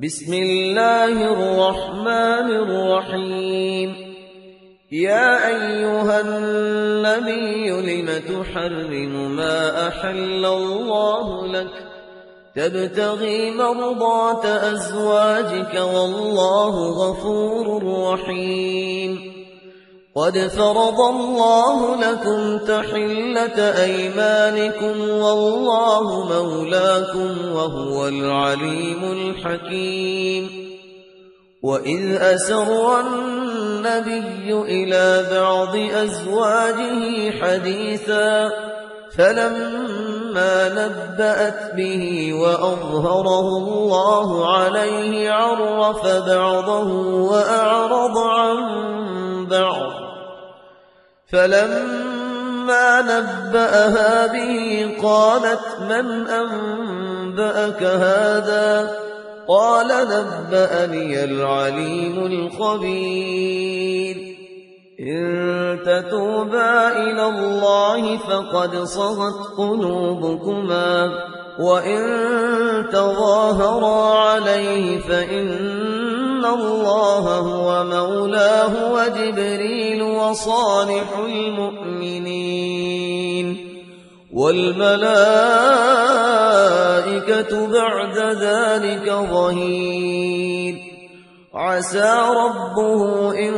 بسم الله الرحمن الرحيم. يا أيها النبي لم تحرم ما أحل الله لك؟ تبتغي مرضات أزواجك والله غفور رحيم. قد فرض الله لكم تحلة أيمانكم والله مولاكم وهو العليم الحكيم. وإذ أسر النبي إلى بعض أزواجه حديثا فلما نبأت به وأظهره الله عليه عرف بعضه وأعرض عن بعض. فلما نبأها به قالت من أنبأك هذا قال نبأني العليم الخبير إن تتوبا إلى الله فقد صغت قلوبكما وإن تظاهرا عليه فإن الله هو مولاه وجبريل وصالح المؤمنين والملائكة بعد ذلك ظهير عسى ربه إن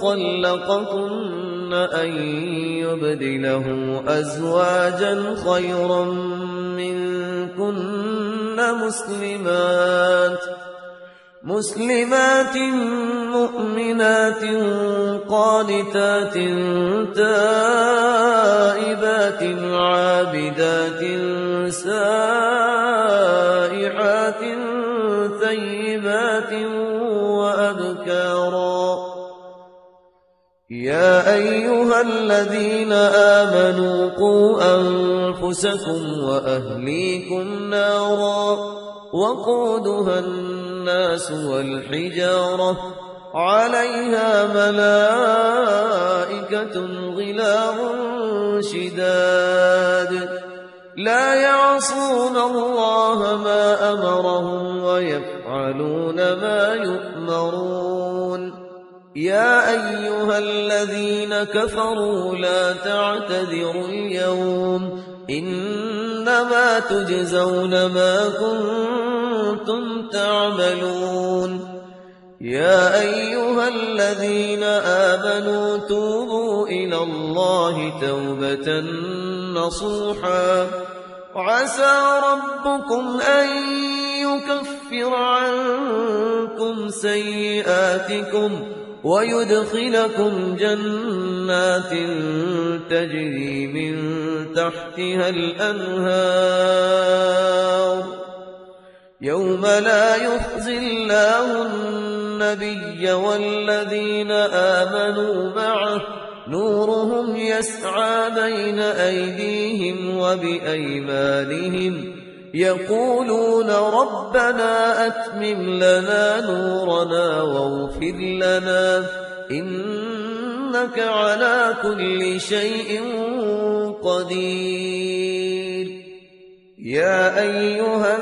طلقكن أن يبدله أزواجا خيرا منكن مسلمات مسلمات مؤمنات قانتات تائبات عابدات سائحات ثيبات وأبكارا. يا أيها الذين آمنوا قوا أنفسكم وأهليكم نارا وقودها الناس والحجارة عليها ملائكة غلاظ شداد. لا يعصون الله ما أمرهم ويفعلون ما يؤمرون. يا أيها الذين كفروا لا تعتذروا اليوم إنما تجزون ما كنتم تعملون يا أيها الذين آمنوا توبوا إلى الله توبة نصوحا. عسى ربكم أن يكفر عنكم سيئاتكم ويدخلكم جنات تجري من تحتها الأنهار. يوم لا يخزي الله النبي والذين آمنوا معه. نورهم يسعى بين أيديهم وبأيمانهم. يقولون ربنا أتمم لنا نورنا واغفر لنا. إنك على كل شيء قدير. يا أيها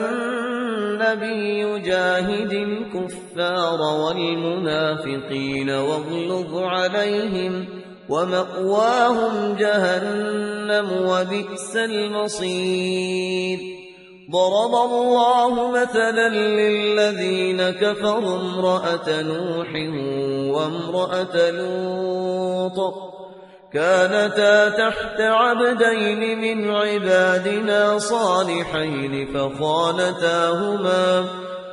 النبي جاهد الكفار والمنافقين واغلظ عليهم ومأواهم جهنم وبئس المصير. ضرب الله مثلا للذين كفروا امرأة نوح وامرأة لوط. كانتا تحت عبدين من عبادنا صالحين فخانتاهما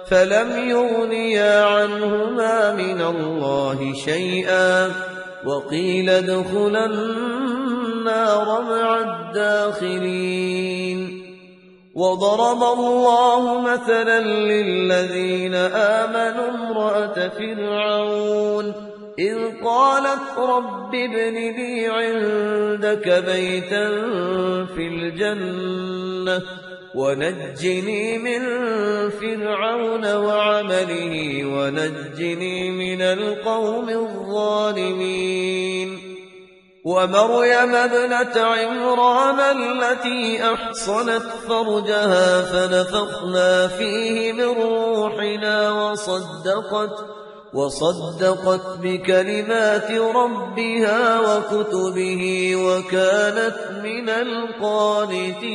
فلم يغنيا عنهما من الله شيئا وقيل ادخلا النار مع الداخلين. وضرب الله مثلا للذين آمنوا امرأة فرعون إذ قالت رب ابن لي عندك بيتا في الجنة ونجني من فرعون وعمله ونجني من القوم الظالمين ومريم ابنة عمران التي أحصنت فرجها فنفخنا فيه من روحنا وصدقت وصدقت بكلمات ربها وكتبه وكانت من القانتين.